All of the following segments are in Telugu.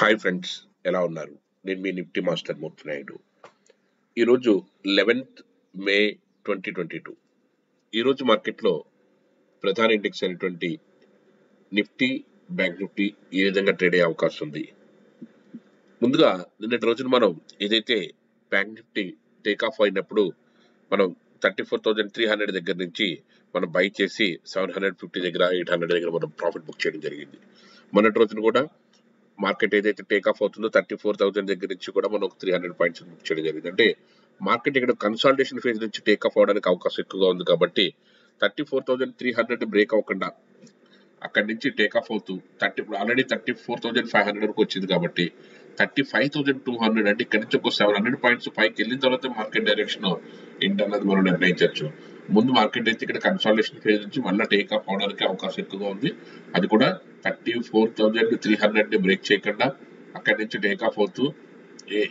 హాయ్ ఫ్రెండ్స్ ఎలా ఉన్నారు? నేను మీ నిఫ్టీ మాస్టర్ మూర్తి నాయుడు. ఈరోజు eleventh May twenty twenty two. ఈరోజు మార్కెట్లో ప్రధాన ఇండెక్స్ అయినటువంటి నిఫ్టీ బ్యాంక్ నిఫ్టీ ఏ విధంగా ట్రేడ్ అయ్యే అవకాశం ఉంది. ముందుగా నిన్నటి రోజున మనం ఏదైతే బ్యాంక్ నిఫ్టీ టేక్ ఆఫ్ అయినప్పుడు మనం thirty four thousand three hundred దగ్గర నుంచి మనం బై చేసి సెవెన్ హండ్రెడ్ ఫిఫ్టీ దగ్గర ఎయిట్ హండ్రెడ్ దగ్గర మనం ప్రాఫిట్ బుక్ చేయడం జరిగింది. మొన్నటి రోజున కూడా మార్కెట్ ఏదైతే టేక్ ఆఫ్ అవుతుందో థర్టీ ఫోర్ థౌసండ్ దగ్గర నుంచి కూడా మనం ఒక త్రీ హండ్రెడ్ పాయింట్స్ బుక్ చేయడం జరిగింది. అంటే మార్కెట్ ఇక్కడ కన్సాలిడేషన్ ఫేజ్ నుంచి టేక్ ఆఫ్ అవడానికి అవకాశం ఎక్కువగా ఉంది కాబట్టి thirty four thousand three hundred break అవ్వకుండా అక్కడి నుంచి టేక్ ఆఫ్ అవుతూ thirty already thirty four thousand five hundred వరకు వచ్చింది కాబట్టి thirty five thousand two hundred అంటే ఇక్కడ నుంచి ఒక సెవెన్ హండ్రెడ్ పాయింట్స్ పైకి వెళ్ళిన తర్వాత మార్కెట్ డైరెక్షన్ ఏంటన్నది మనం నిర్ణయించవచ్చు. ముందు మార్కెట్ అయితే ఇక్కడ కన్సాలిడేషన్ ఫేజ్ నుంచి మళ్ళీ టేక్ ఆఫ్ అవడానికి అవకాశం ఎక్కువగా ఉంది. అది కూడా థర్టీ ఫోర్ థౌజండ్ త్రీ హండ్రెడ్ని బ్రేక్ చేయకుండా అక్కడి నుంచి టేక్ ఆఫ్ అవుతూ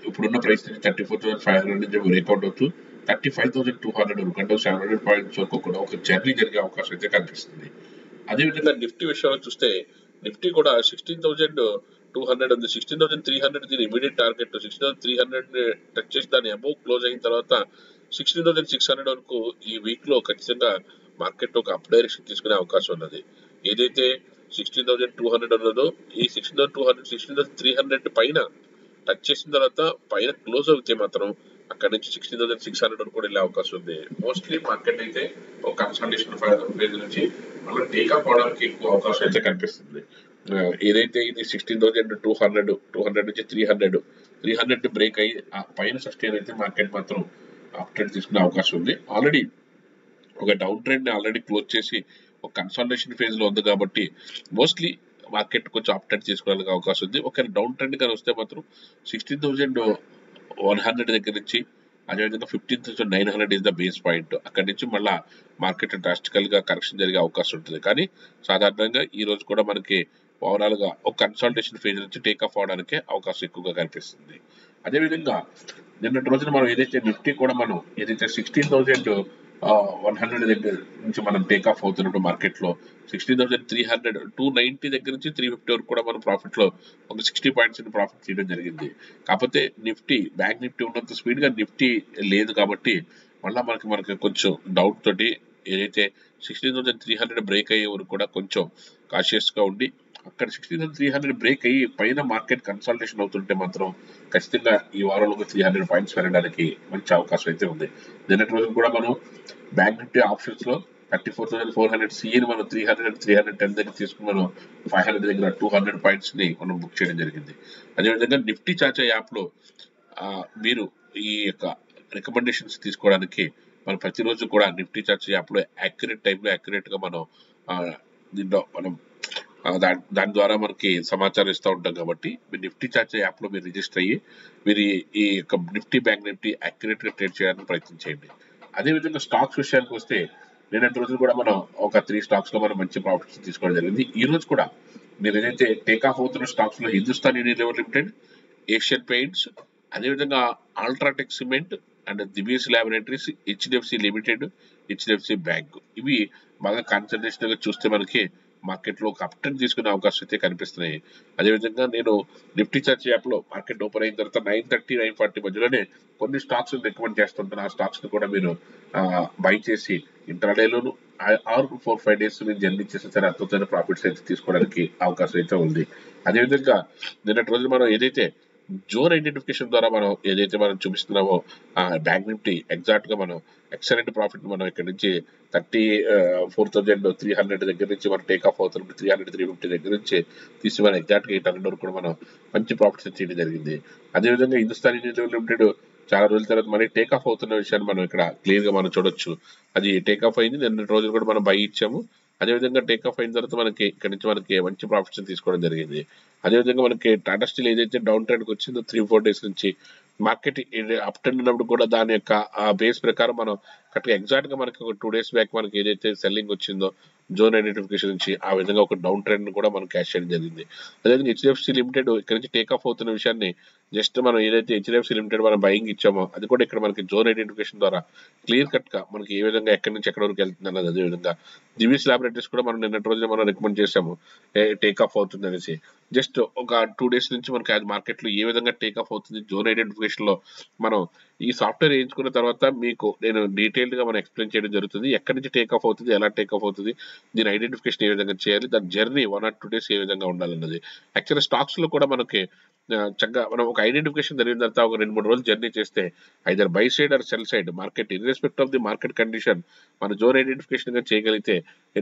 ఇప్పుడున్న ప్రైస్ నుంచి thirty four thousand five hundred నుంచి బ్రేక్అవుట్ అవుతూ thirty five thousand two hundred వరకు అంటే సెవెన్ హండ్రెడ్ పాయింట్స్ వరకు కూడా ఒక జర్నీ జరిగే అవకాశం అయితే కనిపిస్తుంది. అదేవిధంగా నిఫ్టీ విషయంలో చూస్తే నిఫ్టీ కూడా సిక్స్టీన్ థౌసండ్ టూ హండ్రెడ్ ఉంది. సిక్స్టీన్ థౌసండ్ త్రీ హండ్రెడ్ దీని immediate target sixteen thousand three hundred touch చేసి దాని అబౌవ్ క్లోజ్ అయిన తర్వాత సిక్స్టీన్ థౌసండ్ సిక్స్ హండ్రెడ్ వరకు ఈ వీక్లో ఖచ్చితంగా మార్కెట్ ఒక అప్ డైరెక్షన్ తీసుకునే అవకాశం ఉన్నది. ఏదైతే సిక్స్టీన్ థౌసండ్ టూ హండ్రెడ్ ఉన్నదో ఈ sixteen thousand two hundred sixteen thousand three hundred పైన టచ్ చేసిన తర్వాత పైన క్లోజ్ అవుతే మాత్రం అక్కడ నుంచి సిక్స్టీన్ థౌసండ్ సిక్స్ హండ్రెడ్ వరకు కూడా వెళ్ళే అవకాశం ఉంది. మోస్ట్లీ మార్కెట్ అయితే ఒక కన్సల్టేషన్ ఫేజ్ నుంచి మళ్ళీ టేకప్ అవడానికి ఎక్కువ అవకాశం అయితే కనిపిస్తుంది. ఏదైతే ఇది sixteen thousand two hundred two hundred నుంచి three hundred three hundred break అయ్యి ఆ పైన సస్టైన్ అయితే మార్కెట్ మాత్రం అప్ ట్రెండ్ తీసుకునే అవకాశం ఉంది. ఆల్రెడీ ఒక డౌన్ ట్రెండ్ ఆల్రెడీ క్లోజ్ చేసి ఒక కన్సల్టేషన్ ఫేజ్లో ఉంది కాబట్టి మోస్ట్లీ మార్కెట్ కొంచెం అప్ ట్రెండ్ తీసుకోవడానికి అవకాశం ఉంది. ఒకవేళ డౌన్ ట్రెండ్ కానీ వస్తే మాత్రం సిక్స్టీన్ థౌసండ్ వన్ హండ్రెడ్ దగ్గర నుంచి అదేవిధంగా fifteen thousand nine hundred is the base point అక్కడి నుంచి మళ్ళా మార్కెట్ డ్రాస్టికల్గా కరెక్షన్ జరిగే అవకాశం ఉంటుంది. కానీ సాధారణంగా ఈ రోజు కూడా మనకి ఓవరాల్గా ఒక కన్సల్టేషన్ ఫేజ్ నుంచి టేక్ ఆఫ్ అవడానికి అవకాశం ఎక్కువగా కనిపిస్తుంది. అదేవిధంగా నిన్నటి రోజున మనం ఏదైతే నిఫ్టీ కూడా మనం ఏదైతే సిక్స్టీన్ థౌసండ్ వన్ హండ్రెడ్ దగ్గర నుంచి మనం టేక్ ఆఫ్ అవుతున్నట్టు మార్కెట్లో sixteen thousand three hundred two ninety దగ్గర నుంచి త్రీ ఫిఫ్టీ వరకు కూడా మనం ప్రాఫిట్లో ఒక సిక్స్టీ పాయింట్స్ ప్రాఫిట్ చేయడం జరిగింది. కాకపోతే నిఫ్టీ బ్యాంక్ నిఫ్టీ ఉన్నంత స్పీడ్గా నిఫ్టీ లేదు కాబట్టి మళ్ళీ మనకి మనకి కొంచెం డౌట్ తోటి ఏదైతే sixteen thousand three hundred break అయ్యే వరకు కూడా కొంచెం కాషియస్గా ఉండి అక్కడ sixteen thousand three hundred break అయ్యి పైన మార్కెట్ కన్సల్టేషన్ అవుతుంటే మాత్రం ఖచ్చితంగా ఈ వారంలో త్రీ హండ్రెడ్ పాయింట్స్ పెరగడానికి మంచి అవకాశం అయితే ఉంది. నిన్నటి రోజు కూడా మనం బ్యాంక్ నిఫ్టీ ఆప్షన్స్లో thirty four thousand four hundred సిఈని మనం three hundred three hundred ten దగ్గర తీసుకుని మనం ఫైవ్ హండ్రెడ్ దగ్గర టూ హండ్రెడ్ పాయింట్స్ని మనం బుక్ చేయడం జరిగింది. అదేవిధంగా నిఫ్టీ చాచా యాప్లో మీరు ఈ యొక్క రికమెండేషన్స్ తీసుకోవడానికి మనం ప్రతిరోజు కూడా నిఫ్టీ చాచా యాప్లో యాక్యురేట్ టైంలో యాక్యురేట్గా మనం దీంట్లో మనం దాని దాని ద్వారా మనకి సమాచారం ఇస్తూ ఉంటాం కాబట్టి మీరు నిఫ్టీ చార్జ్ యాప్లో మీరు రిజిస్టర్ అయ్యి మీరు ఈ- యొక్క నిఫ్టీ బ్యాంక్ నిఫ్టీ అక్యురేట్గా ట్రేడ్ చేయడానికి ప్రయత్నం చేయండి. అదేవిధంగా స్టాక్స్ విషయానికి వస్తే నిన్నటి రోజులు కూడా మనం ఒక త్రీ స్టాక్స్లో మనం మంచి ప్రాఫిట్స్ తీసుకోవడం జరిగింది. ఈ రోజు కూడా మీరు ఏదైతే టేక్ ఆఫ్ అవుతున్న స్టాక్స్లో Hindustan Unilever Limited Asian Paints అదేవిధంగా UltraTech Cement and Divi's Laboratories HDFC Limited HDFC Bank. ఇవి బాగా కాన్సన్ట్రేషన్గా చూస్తే మనకి మార్కెట్లో ఒక అప్ ట్రెండ్ తీసుకునే అవకాశం అయితే కనిపిస్తున్నాయి. అదేవిధంగా నేను నిఫ్టీ చర్చ్ యాప్లో మార్కెట్ ఓపెన్ అయిన తర్వాత నైన్ థర్టీ నైన్ ఫార్టీ మధ్యలోనే కొన్ని స్టాక్స్ రికమెండ్ చేస్తుంటాను. ఆ స్టాక్స్ని కూడా మీరు బై చేసి ఇంటర్డేలోను ఆర్ ఫోర్ ఫైవ్ డేస్ మీరు జర్నీ చేసిన సరే అద్భుతమైన ప్రాఫిట్స్ అయితే తీసుకోవడానికి అవకాశం అయితే ఉంది. అదేవిధంగా నిన్నటి రోజు మనం ఏదైతే జోన్ ఐడెంటిఫికేషన్ ద్వారా మనం ఏదైతే మనం చూపిస్తున్నామో ఆ బ్యాంక్ నిఫ్టీ ఎగ్జాక్ట్గా మనం ఎక్సలెంట్ ప్రాఫిట్ మనం ఇక్కడ నుంచి thirty four thousand three hundred దగ్గర నుంచి మనం టేక్ ఆఫ్ అవుతున్నప్పుడు త్రీ హండ్రెడ్ త్రీ ఫిఫ్టీ దగ్గర నుంచి తీసి మనం ఎగ్జాక్ట్ ఎయిట్ హండ్రెడ్ వరకు కూడా మనం మంచి ప్రాఫిట్స్ చేయడం జరిగింది. అదేవిధంగా హిందుస్థాన్ యూనియన్ లిమిటెడ్ చాలా రోజుల తర్వాత మళ్ళీ టేక్ ఆఫ్ అవుతున్న విషయాన్ని మనం ఇక్కడ క్లియర్గా మనం చూడొచ్చు. అది టేక్ ఆఫ్ అయింది నిన్న రోజులు కూడా మనం బై ఇచ్చాము. అదేవిధంగా టేక్ ఆఫ్ అయిన తర్వాత మనకి ఇక్కడ నుంచి మనకి మంచి ప్రాఫిట్స్ తీసుకోవడం జరిగింది. అదేవిధంగా మనకి టాటా స్టీల్ ఏదైతే డౌన్ ట్రెండ్కి వచ్చిందో త్రీ ఫోర్ డేస్ నుంచి మార్కెట్ అప్ ట్రెండ్ ఉన్నప్పుడు కూడా దాని యొక్క ఆ బేస్ ప్రకారం మనం కరెక్ట్గా ఎగ్జాక్ట్గా మనకి ఒక టూ డేస్ బ్యాక్ మనకి ఏదైతే సెల్లింగ్ వచ్చిందో జోన్ ఐడెంటిఫికేషన్ నుంచి ఆ విధంగా ఒక డౌన్ ట్రెండ్ కూడా మనం క్యాష్ చేయడం జరిగింది. అదేవిధంగా హెచ్డిఎఫ్సి లిమిటెడ్ ఇక్కడ నుంచి టేక్ ఆఫ్ అవుతున్న విషయాన్ని జస్ట్ మనం ఏదైతే హెచ్డిఎఫ్సి లిమిటెడ్ మనం బయింగ్ ఇచ్చామో అది కూడా ఇక్కడ మనకి జోన్ ఐడెంటిఫికేషన్ ద్వారా క్లియర్ కట్గా మనకి ఏ విధంగా ఎక్కడి నుంచి ఎక్కడి వరకు వెళ్తుంది అన్నది అదే విధంగా దివీస్ ల్యాబొరేటరీస్ కూడా మనం నిన్నటి రోజున మనం రికమెండ్ చేసాము టేక్ ఆఫ్ అవుతుంది అనేసి. జస్ట్ ఒక టూ డేస్ నుంచి మనకి అది మార్కెట్లో ఏ విధంగా టేక్ ఆఫ్ అవుతుంది జోన్ ఐడెంటిఫికేషన్లో మనం ఈ సాఫ్ట్వేర్ వేయించుకున్న తర్వాత మీకు నేను డీటెయిల్డ్గా మనం ఎక్స్ప్లెయిన్ చేయడం జరుగుతుంది. ఎక్కడి నుంచి టేక్ ఆఫ్ అవుతుంది ఎలా టేక్ ఆఫ్ అవుతుంది దీని ఐడెంటిఫికేషన్ ఏ విధంగా చేయాలి దాని journey one or two days ఏ విధంగా ఉండాలన్నది. యాక్చువల్గా స్టాక్స్లో కూడా మనకి చక్కగా మనం ఒక ఐడెంటిఫికేషన్ జరిగిన తర్వాత ఒక రెండు మూడు రోజులు జర్నీ చేస్తే either buy side or sell side market irrespective of the market condition మన జోన్ ఐడెంటిఫికేషన్గా చేయగలిగితే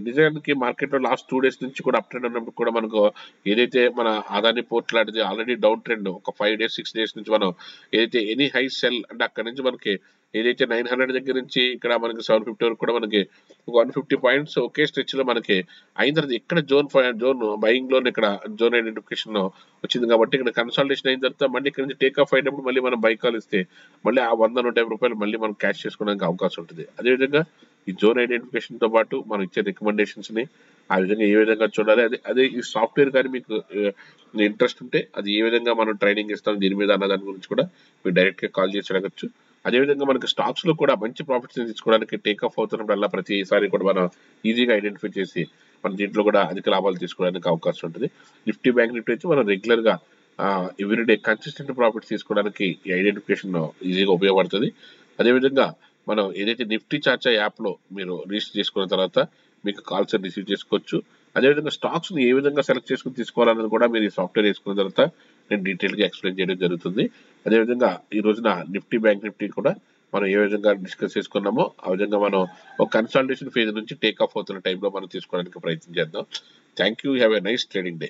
నిజానికి మార్కెట్లో లాస్ట్ టూ డేస్ నుంచి కూడా అప్ ట్రెండ్ ఉన్నప్పుడు కూడా మనకు ఏదైతే మన ఆదాని పోర్ట్ లాంటిది ఆల్రెడీ డౌన్ ట్రెండ్ ఒక ఫైవ్ డేస్ సిక్స్ డేస్ నుంచి మనం ఏదైతే ఎనీ హై సెల్ అంటే అక్కడ నుంచి మనకి ఏదైతే నైన్ హండ్రెడ్ దగ్గర నుంచి ఇక్కడ మనకి సెవెన్ ఫిఫ్టీ వరకు కూడా మనకి ఒక వన్ ఫిఫ్టీ పాయింట్స్ ఒకే స్ట్రెచ్లో మనకి అయిన తర్వాత ఇక్కడ జోన్ జోన్ బయింగ్ లోన్ ఇక్కడ జోన్ ఐడెంటిఫికేషన్ వచ్చింది కాబట్టి ఇక్కడ కన్సల్టేషన్ అయిన తర్వాత మళ్ళీ ఇక్కడ నుంచి టేక్ ఆఫ్ అయినప్పుడు మళ్ళీ మనం బైక్ కాల్ ఇస్తే మళ్ళీ ఆ వంద నూట యాభై రూపాయలు మళ్ళీ మనం క్యాష్ చేసుకోవడానికి అవకాశం ఉంటుంది. అదేవిధంగా ఈ జోన్ ఐడెంటిఫికేషన్తో పాటు మనం ఇచ్చే రికమెండేషన్స్ని ఆ విధంగా ఏ విధంగా చూడాలి? అదే అదే ఈ సాఫ్ట్వేర్ కానీ మీకు ఇంట్రెస్ట్ ఉంటే అది ఏ విధంగా మనం ట్రైనింగ్ ఇస్తాం దీని మీద అన్న దాని గురించి కూడా మీరు డైరెక్ట్గా కాల్ చేసి అడగచ్చు. అదేవిధంగా మనకి స్టాక్స్లో కూడా మంచి ప్రాఫిట్స్ తీసుకోవడానికి టేక్ ఆఫ్ అవుతున్నప్పుడల్లా ప్రతిసారి కూడా మనం ఈజీగా ఐడెంటిఫై చేసి మన దీంట్లో కూడా అధిక లాభాలు తీసుకోవడానికి అవకాశం ఉంటుంది. నిఫ్టీ బ్యాంక్ నిఫ్టీ వచ్చి మనం రెగ్యులర్గా ఎవ్రీడే కన్సిస్టెంట్ ప్రాఫిట్స్ తీసుకోవడానికి ఈ ఐడెంటిఫికేషన్ ఈజీగా ఉపయోగపడుతుంది. అదేవిధంగా మనం ఏదైతే నిఫ్టీ చార్చా యాప్లో మీరు రిజిస్టర్ చేసుకున్న తర్వాత మీకు కాల్స్ రిసీవ్ చేసుకోవచ్చు. అదేవిధంగా స్టాక్స్ని ఏ విధంగా సెలెక్ట్ చేసుకుని తీసుకోవాలన్నది కూడా మీరు ఈ సాఫ్ట్వేర్ వేసుకున్న తర్వాత నేను డీటెయిల్గా ఎక్స్ప్లెయిన్ చేయడం జరుగుతుంది. అదేవిధంగా ఈ రోజున నిఫ్టీ బ్యాంక్ నిఫ్టీ కూడా మనం ఏ విధంగా డిస్కస్ చేసుకున్నామో ఆ విధంగా మనం ఒక కన్సల్టేషన్ ఫేజ్ నుంచి టేక్ ఆఫ్ అవుతున్న టైంలో మనం తీసుకోవడానికి ప్రయత్నం చేద్దాం. Thank you have a nice trading day